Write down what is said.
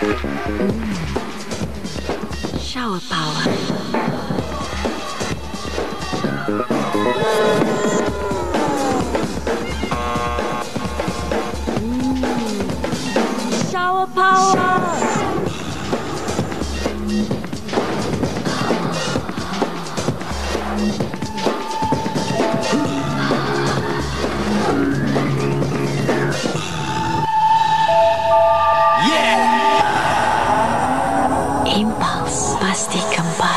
Shower power. Shower power. Impuls pasti gempa.